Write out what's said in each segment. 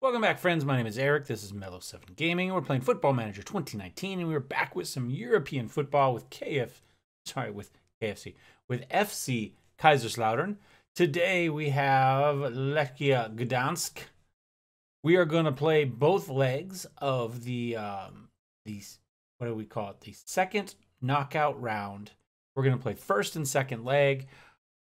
Welcome back, friends. My name is Eric. This is Mellow7 Gaming. We're playing Football Manager 2019, and we're back with some European football with KF, sorry, with KFC, with FC Kaiserslautern. Today we have Lechia Gdansk. We are going to play both legs of the um, the what do we call it? The second knockout round. We're going to play first and second leg.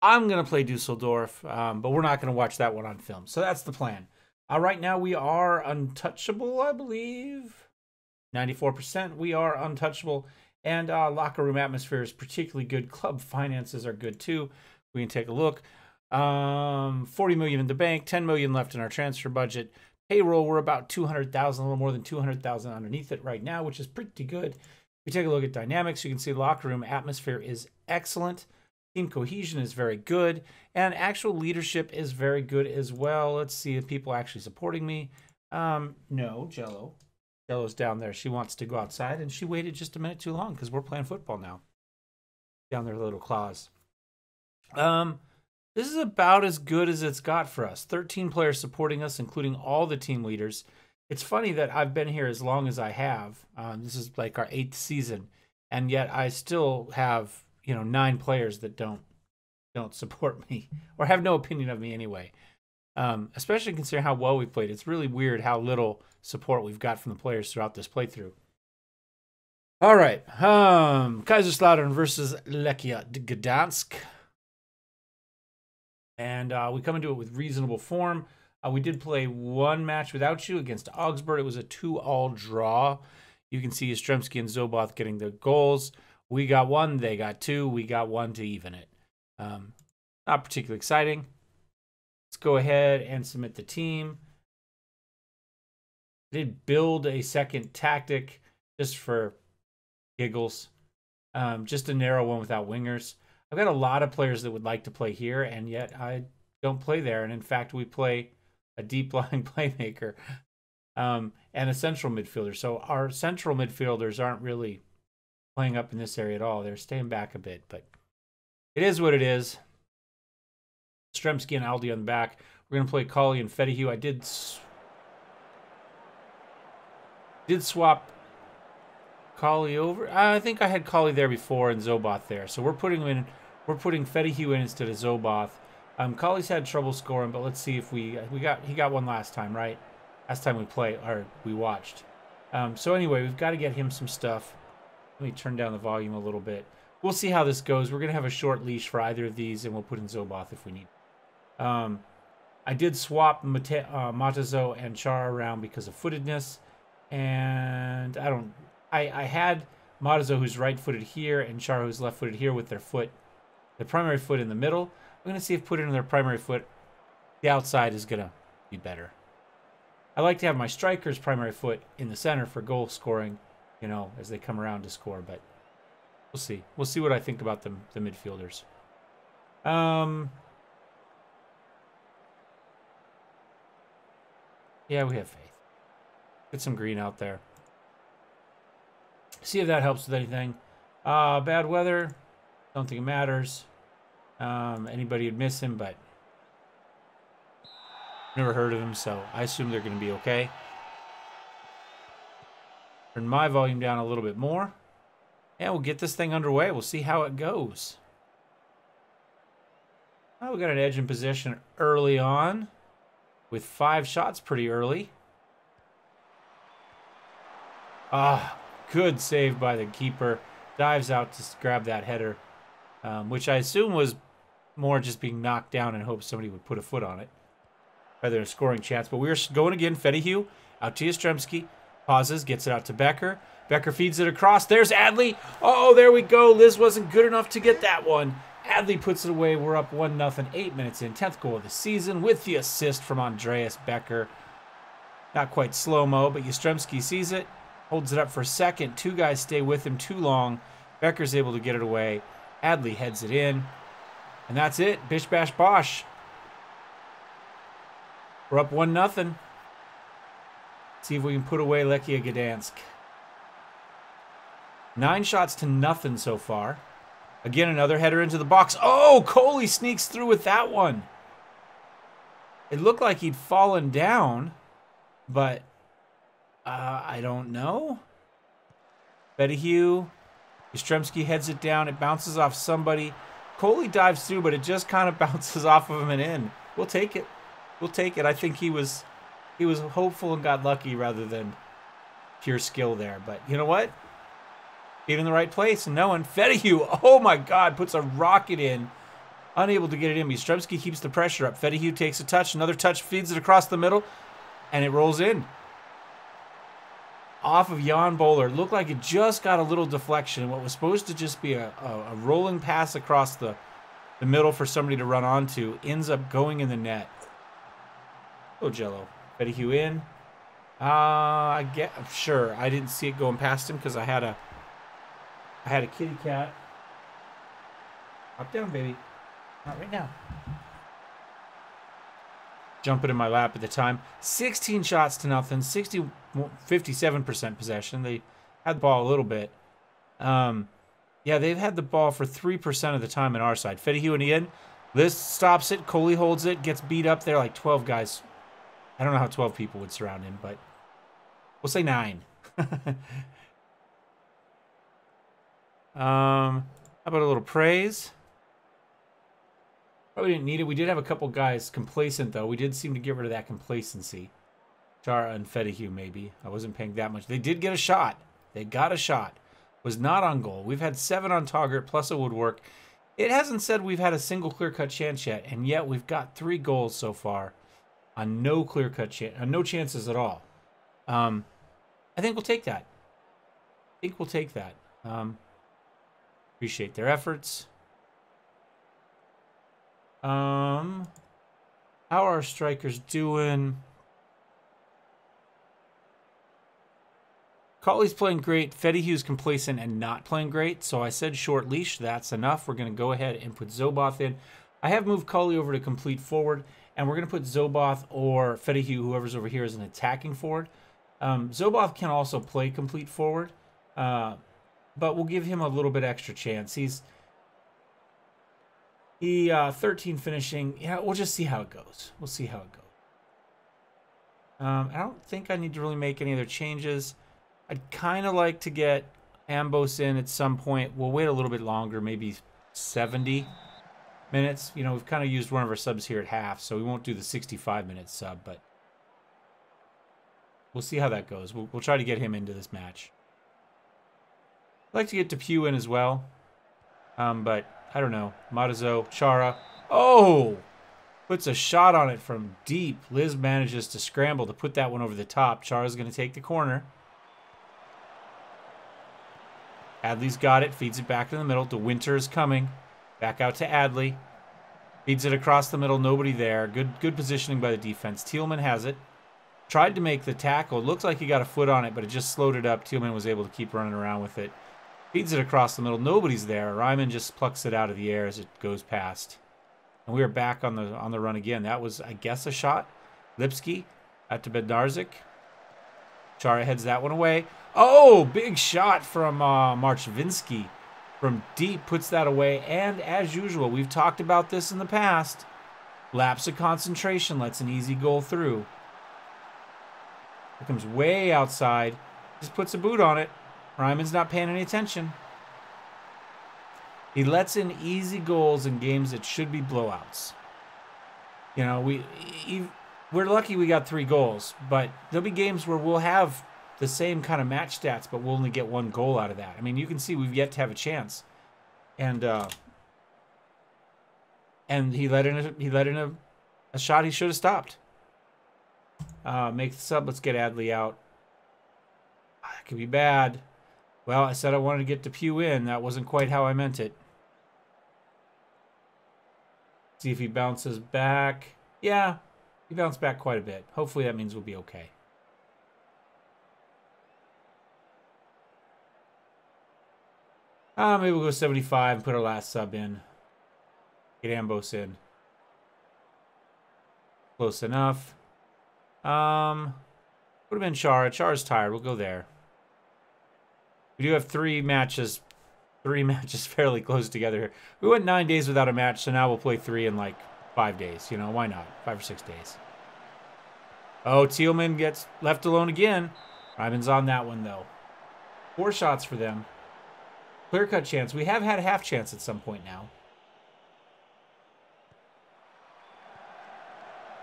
I'm going to play Dusseldorf, um, but we're not going to watch that one on film. So that's the plan. Uh, right now, we are untouchable, I believe. 94%, we are untouchable. And uh, locker room atmosphere is particularly good. Club finances are good too. We can take a look. Um, 40 million in the bank, 10 million left in our transfer budget. Payroll, we're about 200,000, a little more than 200,000 underneath it right now, which is pretty good. If we take a look at dynamics, you can see locker room atmosphere is excellent. Team cohesion is very good, and actual leadership is very good as well. Let's see if people actually supporting me. Um, no, Jello. Jello's down there. She wants to go outside, and she waited just a minute too long because we're playing football now. Down there, little claws. Um, this is about as good as it's got for us. 13 players supporting us, including all the team leaders. It's funny that I've been here as long as I have. Um, this is like our eighth season, and yet I still have you know nine players that don't don't support me or have no opinion of me anyway. Um, especially considering how well we played. It's really weird how little support we've got from the players throughout this playthrough. All right, um, Kaiserslautern versus Lechia Gdansk, and uh, we come into it with reasonable form. Uh, we did play one match without you against Augsburg. It was a two-all draw. You can see Yastrzemski and Zoboth getting the goals. We got one, they got two, we got one to even it. Um, not particularly exciting. Let's go ahead and submit the team. did build a second tactic just for giggles. Um, just a narrow one without wingers. I've got a lot of players that would like to play here, and yet I don't play there. And in fact, we play a deep line playmaker um, and a central midfielder. So our central midfielders aren't really playing up in this area at all. They're staying back a bit, but it is what it is. Stremski and Aldi on the back. We're going to play Colley and Fetihue. I did did swap Colley over. I think I had Colley there before and Zoboth there. So we're putting in we're putting Fetihue in instead of Zoboth. Um, Colley's had trouble scoring, but let's see if we we got he got one last time, right? Last time we played or we watched. Um, so anyway, we've got to get him some stuff. Let me turn down the volume a little bit. We'll see how this goes. We're going to have a short leash for either of these, and we'll put in Zoboth if we need. Um, I did swap Mate, uh, Matazo and Char around because of footedness, and I don't. I I had Matazo who's right-footed here and Char who's left-footed here with their foot, the primary foot in the middle. I'm going to see if putting in their primary foot, the outside is going to be better. I like to have my striker's primary foot in the center for goal scoring you know, as they come around to score. But we'll see. We'll see what I think about the the midfielders. Um. Yeah, we have faith. Get some green out there. See if that helps with anything. Uh, bad weather. Don't think it matters. Um, anybody would miss him, but never heard of him, so I assume they're going to be okay. Turn my volume down a little bit more. And we'll get this thing underway. We'll see how it goes. Oh, we got an edge in position early on with five shots pretty early. Ah, good save by the keeper. Dives out to grab that header, um, which I assume was more just being knocked down and hope somebody would put a foot on it rather than a scoring chance. But we're going again. Fetihue out to Yastrzemski. Pauses, gets it out to Becker. Becker feeds it across. There's Adley. Oh, there we go. Liz wasn't good enough to get that one. Adley puts it away. We're up 1 0, 8 minutes in. 10th goal of the season with the assist from Andreas Becker. Not quite slow mo, but Yastrzemski sees it, holds it up for a second. Two guys stay with him too long. Becker's able to get it away. Adley heads it in. And that's it. Bish bash bosh. We're up 1 0. See if we can put away Lechia Gdansk. Nine shots to nothing so far. Again, another header into the box. Oh, Coley sneaks through with that one. It looked like he'd fallen down. but uh, I don't know. Hugh, Yastrzemski heads it down. It bounces off somebody. Coley dives through, but it just kind of bounces off of him and in. We'll take it. We'll take it. I think he was he was hopeful and got lucky rather than pure skill there. But you know what? Get in the right place and knowing Fedihue, oh my God, puts a rocket in. Unable to get it in. Yastrzemski keeps the pressure up. Fedihue takes a touch. Another touch feeds it across the middle. And it rolls in. Off of Jan Bowler. Looked like it just got a little deflection. What was supposed to just be a, a, a rolling pass across the, the middle for somebody to run onto ends up going in the net. Oh, Jello. Fedihue in. Uh, I get sure I didn't see it going past him because I had a I had a kitty cat. Up down, baby. Not right now. Jumping in my lap at the time. 16 shots to nothing. 60, 57% possession. They had the ball a little bit. Um, yeah, they've had the ball for 3% of the time on our side. Fedihue and Ian. This stops it. Coley holds it. Gets beat up there like 12 guys. I don't know how 12 people would surround him, but we'll say 9. um, how about a little praise? Probably didn't need it. We did have a couple guys complacent, though. We did seem to get rid of that complacency. Chara and Fedihue, maybe. I wasn't paying that much. They did get a shot. They got a shot. Was not on goal. We've had seven on target plus a woodwork. It hasn't said we've had a single clear-cut chance yet, and yet we've got three goals so far on no clear-cut chance, on no chances at all. Um, I think we'll take that. I think we'll take that. Um, appreciate their efforts. Um, how are strikers doing? Colley's playing great. Fedihue's complacent and not playing great. So I said short leash. That's enough. We're going to go ahead and put Zoboth in. I have moved Colley over to complete forward, and we're going to put Zoboth or Fedihue, whoever's over here, as an attacking forward. Um, Zoboth can also play complete forward, uh, but we'll give him a little bit extra chance. He's he uh, 13 finishing. Yeah, we'll just see how it goes. We'll see how it goes. Um, I don't think I need to really make any other changes. I'd kind of like to get Ambos in at some point. We'll wait a little bit longer, maybe 70 minutes. You know, we've kind of used one of our subs here at half, so we won't do the 65 minute sub, but we'll see how that goes. We'll, we'll try to get him into this match. I'd like to get Depew in as well, um, but I don't know. Matazo, Chara. Oh! Puts a shot on it from deep. Liz manages to scramble to put that one over the top. Chara's going to take the corner. Adley's got it. Feeds it back in the middle. De Winter is coming. Back out to Adley. Feeds it across the middle. Nobody there. Good good positioning by the defense. Thielman has it. Tried to make the tackle. Looks like he got a foot on it, but it just slowed it up. Thielman was able to keep running around with it. Feeds it across the middle. Nobody's there. Ryman just plucks it out of the air as it goes past. And we are back on the on the run again. That was, I guess, a shot. Lipsky at to Bednarzik. Chara heads that one away. Oh, big shot from uh, Marchvinsky from deep puts that away. And as usual, we've talked about this in the past. Lapse of concentration lets an easy goal through. It comes way outside. Just puts a boot on it. Ryman's not paying any attention. He lets in easy goals in games that should be blowouts. You know, we we're lucky we got three goals, but there'll be games where we'll have the same kind of match stats, but we'll only get one goal out of that. I mean, you can see we've yet to have a chance, and uh, and he let in a, he let in a, a shot he should have stopped. Uh, make the sub. Let's get Adley out. Ah, that could be bad. Well, I said I wanted to get Depew in. That wasn't quite how I meant it. See if he bounces back. Yeah, he bounced back quite a bit. Hopefully that means we'll be okay. Uh, maybe we'll go 75 and put our last sub in. Get Ambos in. Close enough. Um, would have been Char. Char's tired. We'll go there. We do have three matches, three matches fairly close together here. We went nine days without a match, so now we'll play three in like five days. You know, why not? Five or six days. Oh, Thielman gets left alone again. Ryman's on that one, though. Four shots for them. Clear cut chance. We have had half chance at some point now.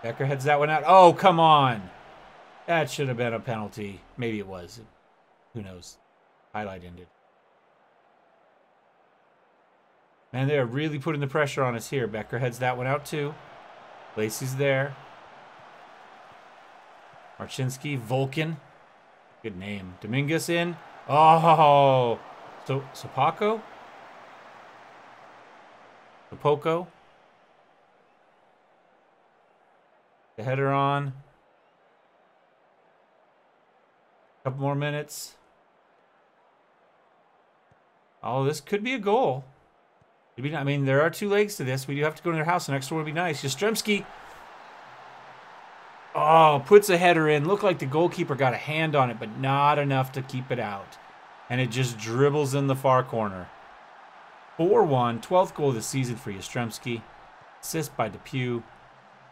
Becker heads that one out. Oh, come on. That should have been a penalty. Maybe it was. Who knows? Highlight ended. Man, they're really putting the pressure on us here. Becker heads that one out too. Lacey's there. Marchinsky, Vulcan. Good name. Dominguez in. Oh, so Sapako? Sapoko? The header on. Couple more minutes. Oh, this could be a goal. I mean, there are two legs to this. We do have to go to their house. The next one would be nice. Yastrzemski. Oh, puts a header in. Looked like the goalkeeper got a hand on it, but not enough to keep it out. And it just dribbles in the far corner. 4-1, 12th goal of the season for Yastrzemski. Assist by Depew.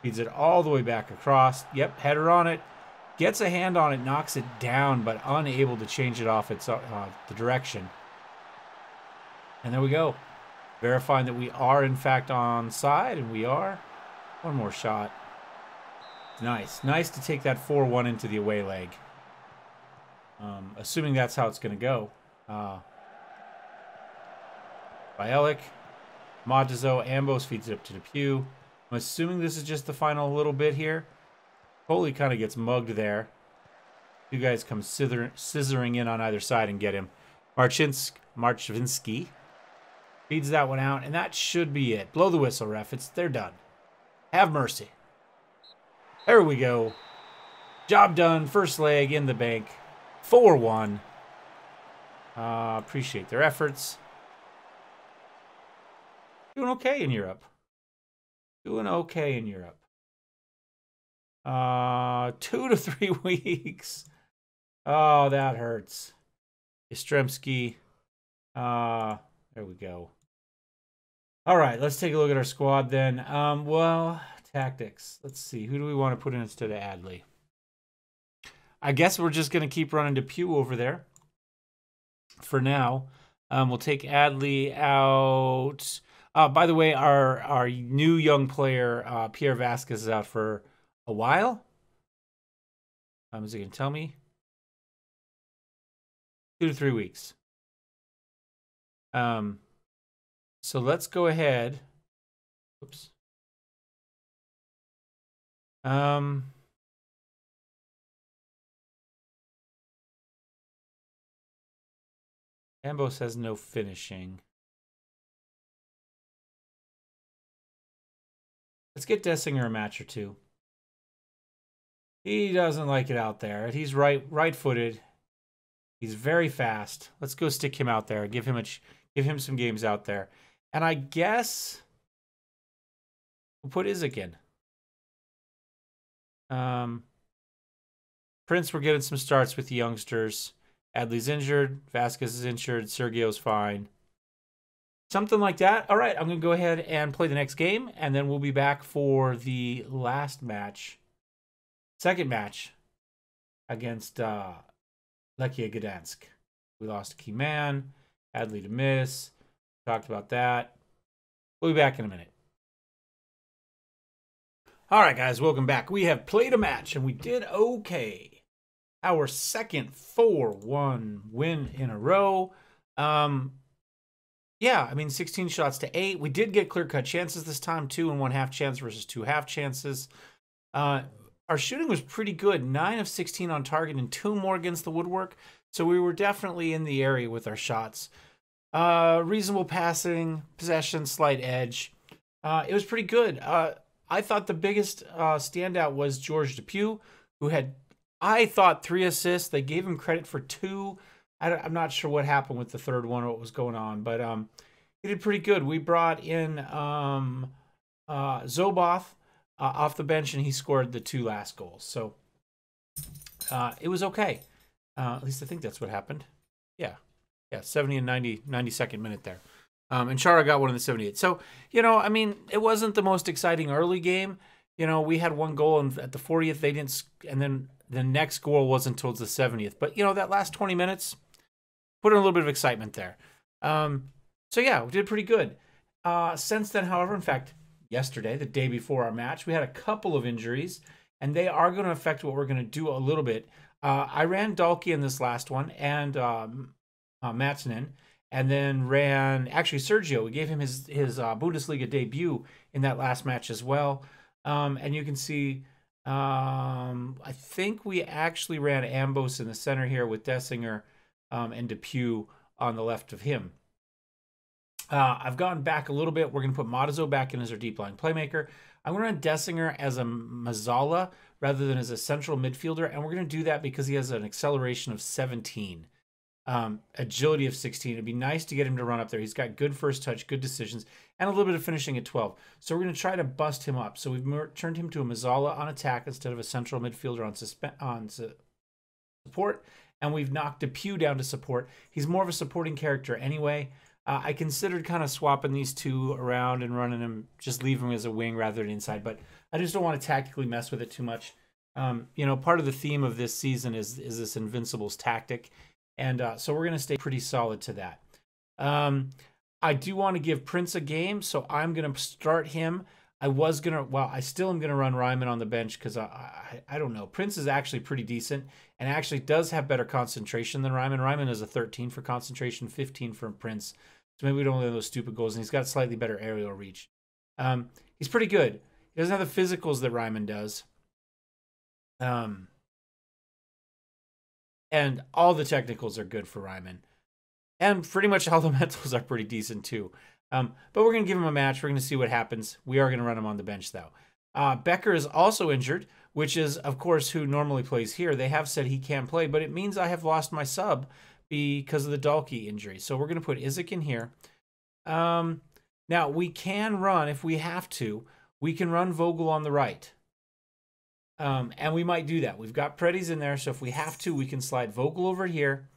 Feeds it all the way back across. Yep, header on it. Gets a hand on it, knocks it down, but unable to change it off its uh, the direction. And there we go. Verifying that we are, in fact, on side, and we are. One more shot. Nice. Nice to take that 4-1 into the away leg. Um, assuming that's how it's going to go. Uh, Bielik, Matazo, Ambos feeds it up to Depew. I'm assuming this is just the final little bit here. Foley kind of gets mugged there. Two guys come scissoring in on either side and get him. Marchinsk, Marchvinsky feeds that one out, and that should be it. Blow the whistle, ref. It's they're done. Have mercy. There we go. Job done. First leg in the bank. 4-1. Uh, appreciate their efforts. Doing okay in Europe. Doing okay in Europe. Uh, two to three weeks. Oh, that hurts. Yastrzemski. Uh, there we go. All right, let's take a look at our squad then. Um, well, tactics. Let's see. Who do we want to put in instead of Adley? I guess we're just going to keep running Depew over there for now. Um, we'll take Adley out. Uh, by the way, our our new young player uh, Pierre Vasquez is out for a while. Um, is he going to tell me? Two to three weeks. Um, so let's go ahead. Oops. Um, Ambo says no finishing. Let's get Dessinger a match or two. He doesn't like it out there. He's right right-footed. He's very fast. Let's go stick him out there. Give him a give him some games out there. And I guess we'll put Isak in. Um, Prince, we're getting some starts with the youngsters. Adley's injured. Vasquez is injured. Sergio's fine. Something like that. All right, I'm going to go ahead and play the next game, and then we'll be back for the last match. Second match against uh, Lechia Gdansk. We lost a key man. Adley to miss. Talked about that. We'll be back in a minute. All right, guys, welcome back. We have played a match and we did okay. Our second 4 1 win in a row. Um, yeah, I mean, 16 shots to 8. We did get clear cut chances this time, two and one half chance versus two half chances. Uh, our shooting was pretty good 9 of 16 on target and two more against the woodwork. So we were definitely in the area with our shots. Uh, reasonable passing, possession, slight edge. Uh, it was pretty good. Uh, I thought the biggest uh, standout was George Depew, who had, I thought, three assists. They gave him credit for two. I am not sure what happened with the third one or what was going on, but um, he did pretty good. We brought in um, uh, Zoboth uh, off the bench, and he scored the two last goals. So uh, it was okay. Uh, at least I think that's what happened. Yeah. Yeah, 70 and 90, 92nd minute there. Um, and Chara got one in the 78. So, you know, I mean, it wasn't the most exciting early game. you know, we had one goal and at the 40th they didn't, and then the next goal wasn't until the 70th. But you know, that last 20 minutes put in a little bit of excitement there. Um, so yeah, we did pretty good. Uh, since then, however, in fact, yesterday, the day before our match, we had a couple of injuries, and they are going to affect what we're going to do a little bit. Uh, I ran Dalkey in this last one and um, uh, and then ran actually Sergio. We gave him his his uh, Bundesliga debut in that last match as well. Um, and you can see, um, I think we actually ran Ambos in the center here with Dessinger um, and Depew on the left of him. Uh, I've gone back a little bit. We're going to put Matazo back in as our deep lying playmaker. I'm going to run Dessinger as a Mezzala rather than as a central midfielder. And we're going to do that because he has an acceleration of 17, um, agility of 16. It'd be nice to get him to run up there. He's got good first touch, good decisions, and a little bit of finishing at 12. So we're going to try to bust him up. So we've turned him to a Mezzala on attack instead of a central midfielder on, suspe- on su- support. And we've knocked Depew down to support. He's more of a supporting character anyway. Uh, I considered kind of swapping these two around and running him, just leave him as a wing rather than inside, but I just don't want to tactically mess with it too much. Um, you know, part of the theme of this season is is this Invincibles tactic, and uh, so we're going to stay pretty solid to that. Um, I do want to give Prince a game, so I'm going to start him. I was gonna, well, I still am gonna run Ryman on the bench because I, I, I, don't know. Prince is actually pretty decent and actually does have better concentration than Ryman. Ryman is a 13 for concentration, 15 for Prince. So maybe we don't have those stupid goals, and he's got slightly better aerial reach. Um, he's pretty good. He doesn't have the physicals that Ryman does. Um, and all the technicals are good for Ryman. And pretty much all the mentals are pretty decent too. Um, but we're going to give him a match. We're going to see what happens. We are going to run him on the bench, though. Uh, Becker is also injured, which is, of course, who normally plays here. They have said he can't play, but it means I have lost my sub because of the Dalkey injury. So we're going to put Isak in here. Um, now, we can run, if we have to, we can run Vogel on the right. Um, and we might do that. We've got Paredes in there, so if we have to, we can slide Vogel over here,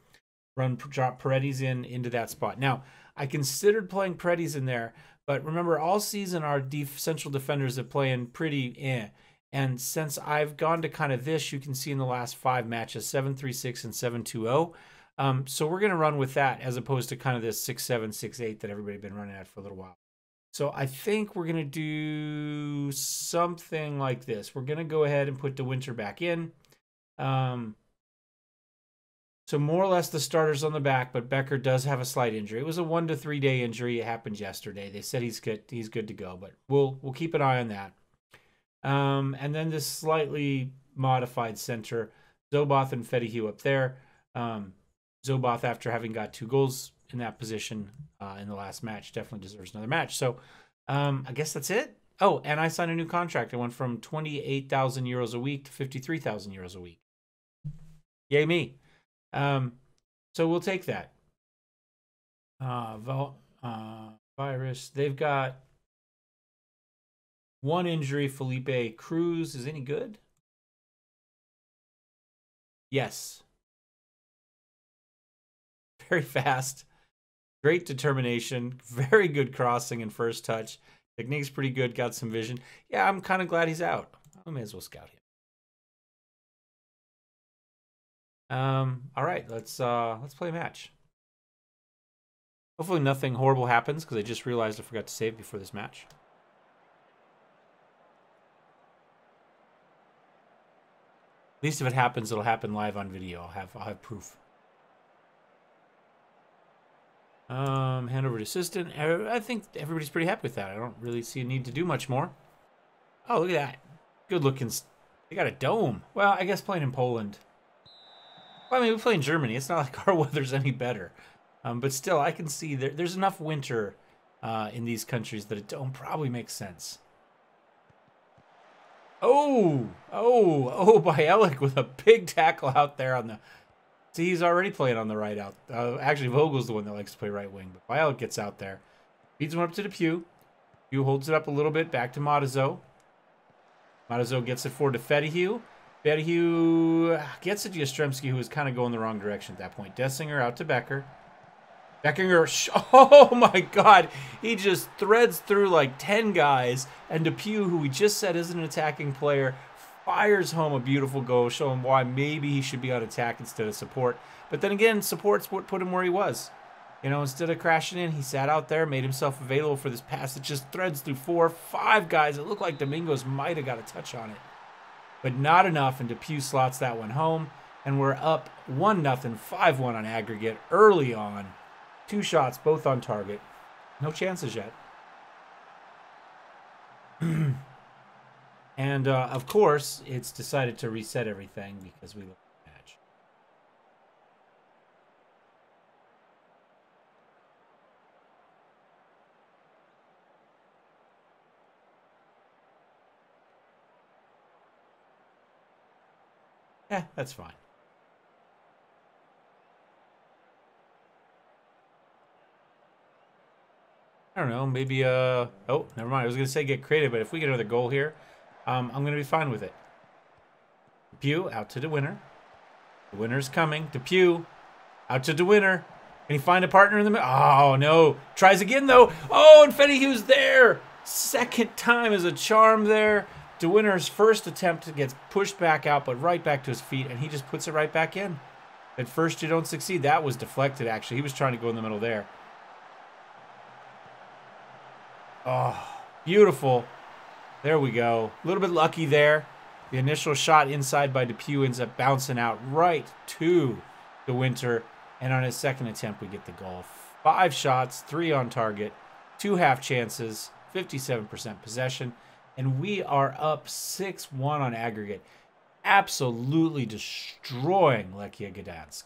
run drop Paredes in into that spot. Now, I considered playing Paredes in there, but remember, all season our def- central defenders have playing pretty eh. And since I've gone to kind of this, you can see in the last five matches, 736 and 720. Um, so we're going to run with that as opposed to kind of this 6768 that everybody been running at for a little while. So I think we're going to do something like this. We're going to go ahead and put De Winter back in. Um, so more or less the starters on the back, but Becker does have a slight injury. It was a one to three day injury. It happened yesterday. They said he's good. He's good to go, but we'll we'll keep an eye on that. Um, and then this slightly modified center, Zoboth and Fedihu up there. Um, Zoboth, after having got two goals in that position uh, in the last match, definitely deserves another match. So um, I guess that's it. Oh, and I signed a new contract. I went from twenty eight thousand euros a week to fifty three thousand euros a week. Yay me! Um, so we'll take that. Uh, Vol- uh, virus. They've got one injury. Felipe Cruz is any good? Yes. Very fast. Great determination. Very good crossing and first touch. Technique's pretty good. Got some vision. Yeah, I'm kind of glad he's out. I may as well scout him. Um, all right, let's uh let's play a match. Hopefully nothing horrible happens because I just realized I forgot to save before this match. At least if it happens, it'll happen live on video. I'll have I'll have proof. Um, hand over to assistant. I think everybody's pretty happy with that. I don't really see a need to do much more. Oh, look at that. Good looking. They got a dome. Well, I guess playing in Poland well, I mean, we play in Germany. It's not like our weather's any better. Um, but still, I can see there, there's enough winter uh, in these countries that it don't probably make sense. Oh, oh, oh, by Bielik with a big tackle out there on the. See, he's already playing on the right out. Uh, actually, Vogel's the one that likes to play right wing, but Bielik gets out there. Feeds one up to the Pew. Pew holds it up a little bit, back to Matazo. Matazo gets it forward to Fedihu. Berhu gets it to Yastrzemski, who was kind of going the wrong direction at that point. Dessinger out to Becker. Beckinger, oh my God. He just threads through like 10 guys. And Depew, who we just said isn't an attacking player, fires home a beautiful goal, showing why maybe he should be on attack instead of support. But then again, support's what put him where he was. You know, instead of crashing in, he sat out there, made himself available for this pass that just threads through four, five guys. It looked like Domingos might have got a touch on it, but not enough. And Depew slots that one home, and we're up 1 0, 5 1 on aggregate early on. Two shots, both on target. No chances yet. and uh, of course, it's decided to reset everything because we look match. Yeah, that's fine. I don't know, maybe, uh, oh, never mind. I was going to say get creative, but if we get another goal here, um, I'm going to be fine with it. Depew out to De Winter. De Winter's coming. Depew out to De Winter. Can he find a partner in the middle? Oh, no. Tries again, though. Oh, and Fetty Hughes there. Second time is a charm there. De Winter's first attempt gets pushed back out, but right back to his feet, and he just puts it right back in. At first, you don't succeed. That was deflected, actually. He was trying to go in the middle there. Oh, beautiful. There we go. A little bit lucky there. The initial shot inside by Depew ends up bouncing out right to the Winter. And on his second attempt, we get the goal. Five shots, three on target, two half chances, 57% possession. And we are up 6 1 on aggregate. Absolutely destroying Lechia Gdansk.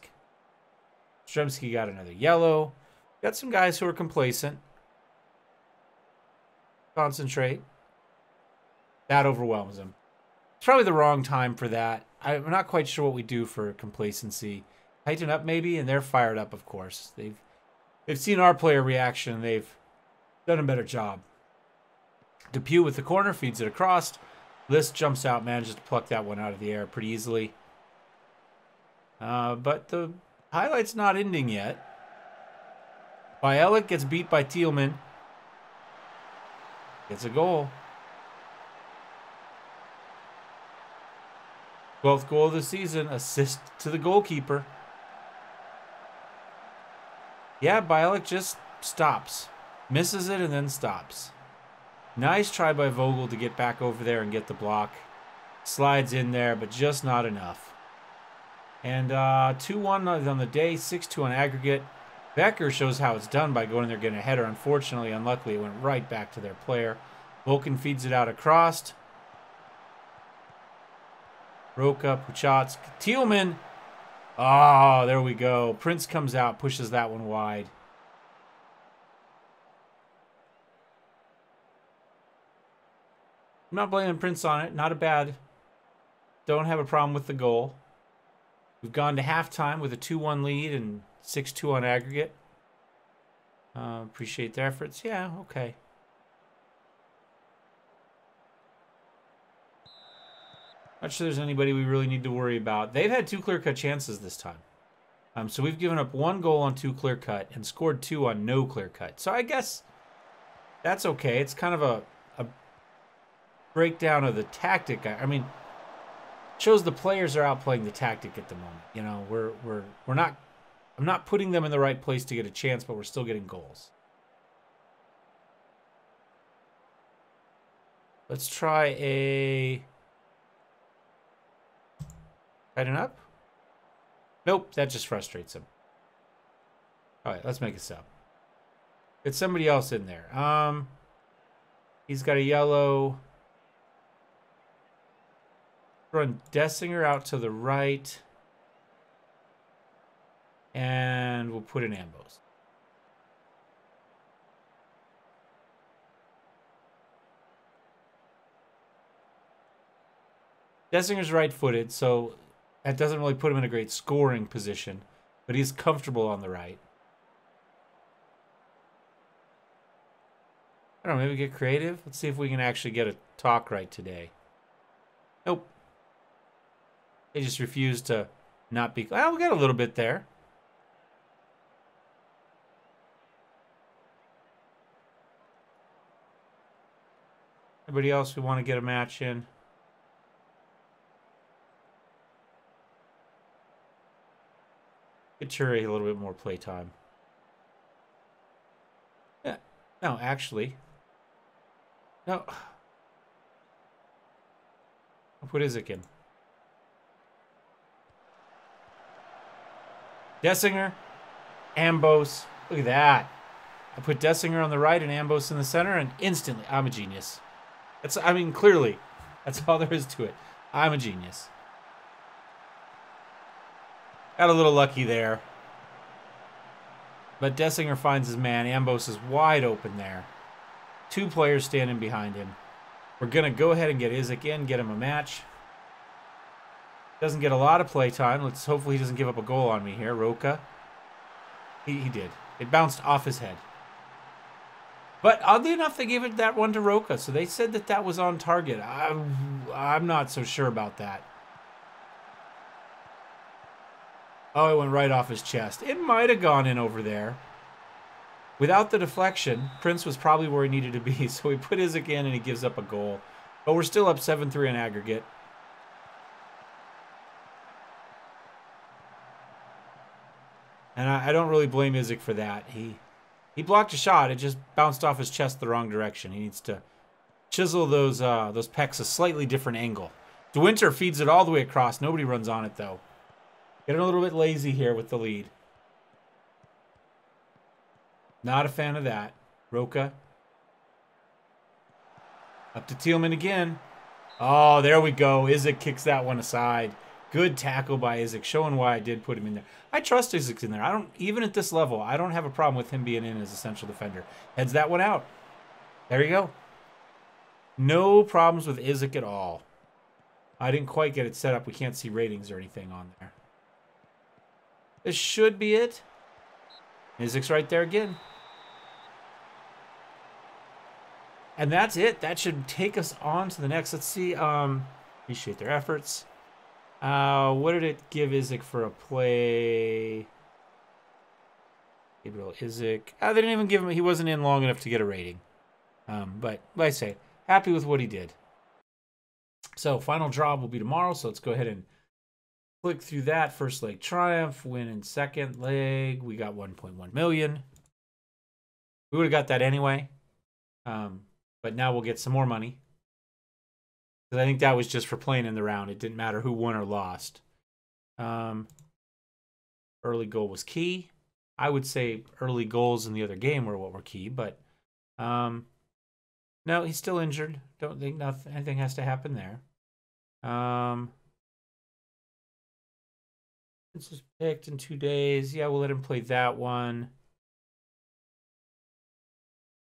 Stremski got another yellow. Got some guys who are complacent concentrate. That overwhelms him. It's probably the wrong time for that. I'm not quite sure what we do for complacency. Tighten up maybe, and they're fired up, of course. They've they've seen our player reaction. They've done a better job. Depew with the corner feeds it across. List jumps out, manages to pluck that one out of the air pretty easily. Uh, but the highlight's not ending yet. Bielik gets beat by Thielman. Gets a goal. 12th goal of the season, assist to the goalkeeper. Yeah, Bielik just stops. Misses it and then stops. Nice try by Vogel to get back over there and get the block. Slides in there, but just not enough. And 2-1 uh, on the day, 6-2 on aggregate. Becker shows how it's done by going there getting a header. Unfortunately, unluckily, it went right back to their player. Vulcan feeds it out across. Roca, Puchatsk, Thielman. Oh, there we go. Prince comes out, pushes that one wide. I'm not blaming Prince on it. Not a bad. Don't have a problem with the goal. We've gone to halftime with a 2-1 lead and 6-2 on aggregate. Uh, appreciate their efforts. Yeah, okay. Not sure there's anybody we really need to worry about. They've had two clear-cut chances this time. Um, so we've given up one goal on two clear-cut and scored two on no clear-cut. So I guess that's okay. It's kind of a, a breakdown of the tactic. I, I mean, shows the players are outplaying the tactic at the moment. You know, we're we're we're not I'm not putting them in the right place to get a chance, but we're still getting goals. Let's try a up. Nope, that just frustrates him. All right, let's make a sub. It's somebody else in there. Um, he's got a yellow. Run Dessinger out to the right. And we'll put in Ambos. Dessinger's right-footed, so that doesn't really put him in a great scoring position, but he's comfortable on the right. I don't know, maybe get creative. Let's see if we can actually get a talk right today. Nope. They just refused to not be. Oh, we got a little bit there. Anybody else we want to get a match in? A little bit more playtime. Yeah. No, actually. No. I'll put Isak in. Dessinger, Ambos. Look at that. I put Dessinger on the right and Ambos in the center, and instantly, I'm a genius. That's, I mean, clearly, that's all there is to it. I'm a genius. Got a little lucky there. But Dessinger finds his man. Ambos is wide open there. Two players standing behind him. We're going to go ahead and get Isak in, get him a match. Doesn't get a lot of play time. Let's hopefully he doesn't give up a goal on me here. Roca. He, he did. It bounced off his head. But oddly enough, they gave it that one to Roca, so they said that that was on target. I, I'm not so sure about that. Oh, it went right off his chest. It might have gone in over there. Without the deflection, Prince was probably where he needed to be, so he put Isak in and he gives up a goal. But we're still up 7-3 in aggregate. And I, I don't really blame Isak for that. He he blocked a shot. It just bounced off his chest the wrong direction. He needs to chisel those uh, those pecs a slightly different angle. De Winter feeds it all the way across. Nobody runs on it, though. Getting a little bit lazy here with the lead. Not a fan of that. Roca. Up to Thielman again. Oh, there we go. Isak kicks that one aside. Good tackle by Isak, showing why I did put him in there. I trust Isak in there. I don't even at this level. I don't have a problem with him being in as a central defender. Heads that one out. There you go. No problems with Isak at all. I didn't quite get it set up. We can't see ratings or anything on there. This should be it. Isak's right there again. And that's it. That should take us on to the next. Let's see. Um, appreciate their efforts. Uh, what did it give Isak for a play? Gabriel Isak. Uh, they didn't even give him. He wasn't in long enough to get a rating. Um, but like I say, happy with what he did. So final draw will be tomorrow. So let's go ahead and click through that. First leg triumph, win in second leg. We got 1.1 million. We would have got that anyway. Um, but now we'll get some more money. Because I think that was just for playing in the round. It didn't matter who won or lost. Um, early goal was key. I would say early goals in the other game were what were key, but um, no, he's still injured. Don't think nothing anything has to happen there. Um, this is picked in two days. Yeah, we'll let him play that one.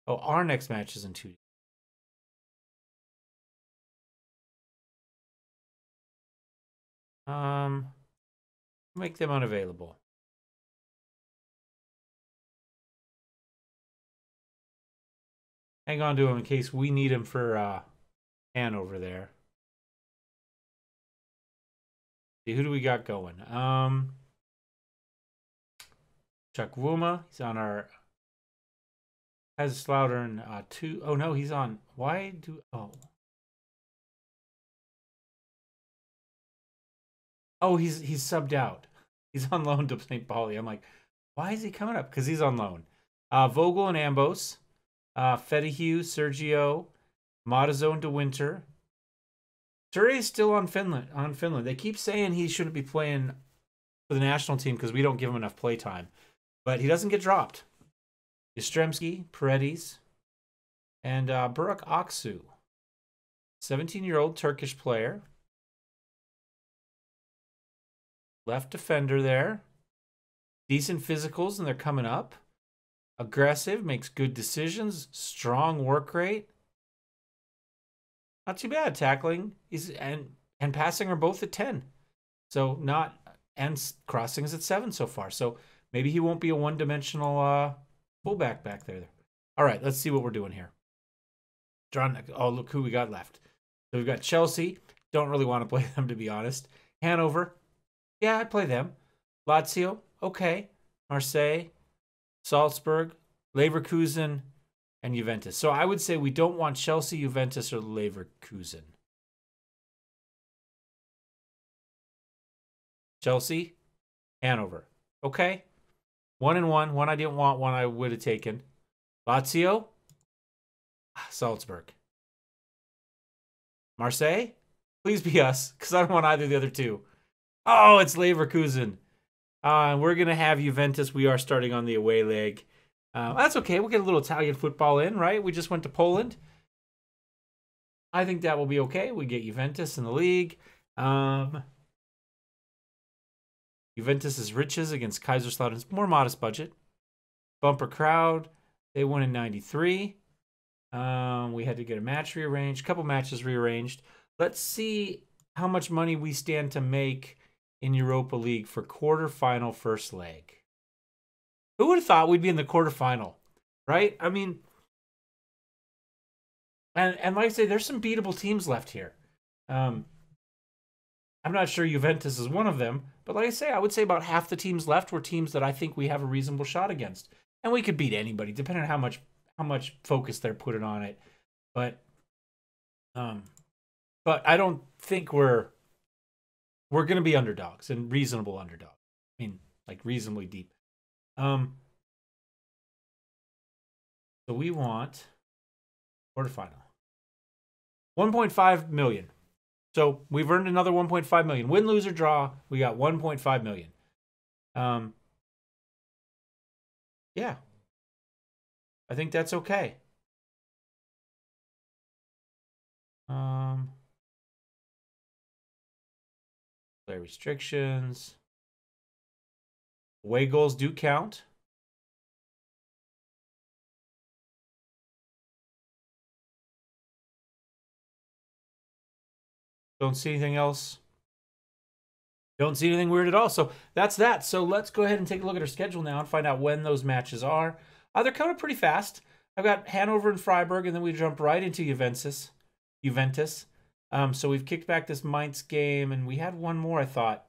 Oh, our next match is in two days. Um, make them unavailable. Hang on to him in case we need him for uh, Hanover there. See, who do we got going? Um, Chukwuma, he's on our has a Slaughter uh two. Oh no, he's on. Why do oh oh, he's he's subbed out. He's on loan to St. Pauli. I'm like, why is he coming up? Because he's on loan. Uh, Vogel and Ambos, uh, Fetihue, Sergio, Matazone to Winter. Is still on Finland. On Finland, they keep saying he shouldn't be playing for the national team because we don't give him enough play time, but he doesn't get dropped. Yastrzemski, Paredes, and uh, Burak Aksu, 17-year-old Turkish player. Left defender there. Decent physicals, and they're coming up. Aggressive, makes good decisions. Strong work rate. Not too bad. Tackling is and and passing are both at ten. So not and crossing is at seven so far. So maybe he won't be a one-dimensional uh, fullback back there. All right, let's see what we're doing here. John, oh look who we got left. So we've got Chelsea. Don't really want to play them to be honest. Hanover, yeah, I'd play them. Lazio, okay. Marseille, Salzburg, Leverkusen, and Juventus. So I would say we don't want Chelsea, Juventus, or Leverkusen. Chelsea, Hanover. Okay. One and one. One I didn't want, one I would have taken. Lazio, Salzburg. Marseille, please be us, because I don't want either of the other two. Oh, it's Leverkusen. Uh, we're going to have Juventus. We are starting on the away leg. Uh, that's okay. We'll get a little Italian football in, right? We just went to Poland. I think that will be okay. We get Juventus in the league. Um, Juventus's riches against Kaiserslautern's more modest budget. Bumper crowd. They won in 93. Um, we had to get a match rearranged, couple matches rearranged. Let's see how much money we stand to make in Europa League for quarterfinal first leg. Who would have thought we'd be in the quarterfinal, right? I mean, and and like I say, there's some beatable teams left here. Um, I'm not sure Juventus is one of them, but like I say, I would say about half the teams left were teams that I think we have a reasonable shot against, and we could beat anybody depending on how much how much focus they're putting on it. But um, but I don't think we're we're going to be underdogs and reasonable underdogs. I mean, like reasonably deep. Um, so we want quarterfinal. 1.5 million. So we've earned another 1.5 million. Win, lose, or draw, we got 1.5 million. Um, yeah. I think that's okay. Um, Play restrictions. Away goals do count. Don't see anything else. Don't see anything weird at all. So that's that. So let's go ahead and take a look at our schedule now and find out when those matches are. Uh, they're coming pretty fast. I've got Hanover and Freiburg, and then we jump right into Juventus. Juventus. Um, so we've kicked back this Mainz game, and we had one more, I thought.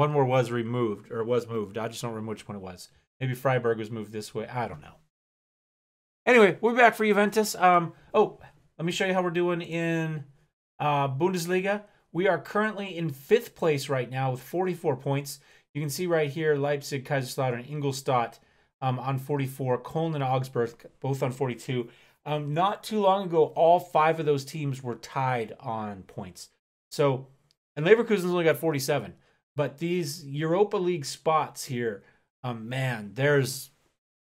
One more was removed, or was moved. I just don't remember which one it was. Maybe Freiburg was moved this way. I don't know. Anyway, we're back for Juventus. Um, oh, let me show you how we're doing in uh, Bundesliga. We are currently in fifth place right now with 44 points. You can see right here Leipzig, Kaiserslautern, Ingolstadt um, on 44, Cologne and Augsburg both on 42. Um, not too long ago, all five of those teams were tied on points. So, and Leverkusen's only got 47. But these Europa League spots here, um, man, there's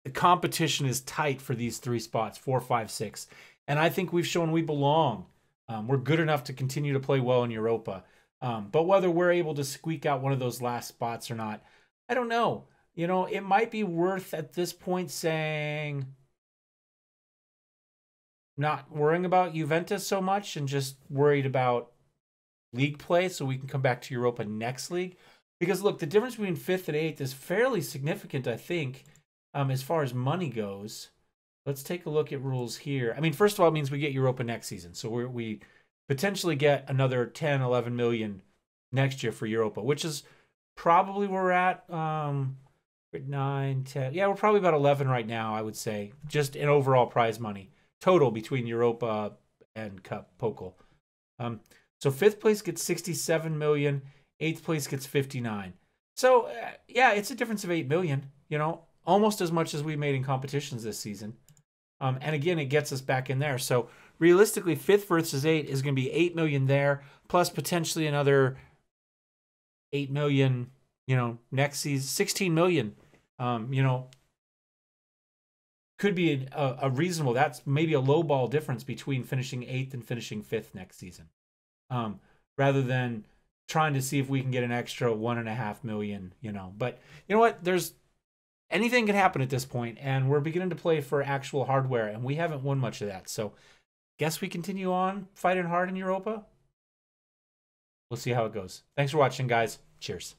the competition is tight for these three spots four, five, six. And I think we've shown we belong. Um, we're good enough to continue to play well in Europa. Um, but whether we're able to squeak out one of those last spots or not, I don't know. You know, it might be worth at this point saying, not worrying about Juventus so much and just worried about league play so we can come back to Europa next league. Because look, the difference between fifth and eighth is fairly significant, I think, um, as far as money goes. Let's take a look at rules here. I mean, first of all, it means we get Europa next season. So we we potentially get another 10, 11 million next year for Europa, which is probably where we're at. Um, 9, 10. Yeah, we're probably about 11 right now, I would say, just in overall prize money total between Europa and Cup Pokal. Um, so fifth place gets 67 million, eighth place gets 59. So uh, yeah, it's a difference of 8 million, you know, almost as much as we made in competitions this season. Um, and again, it gets us back in there. So realistically, fifth versus eight is going to be 8 million there, plus potentially another 8 million, you know, next season, 16 million, um, you know, could be a, a, reasonable. That's maybe a low ball difference between finishing eighth and finishing fifth next season, um, rather than trying to see if we can get an extra one and a half million. You know, but you know what? There's anything can happen at this point, and we're beginning to play for actual hardware, and we haven't won much of that. So, guess we continue on fighting hard in Europa. We'll see how it goes. Thanks for watching, guys. Cheers.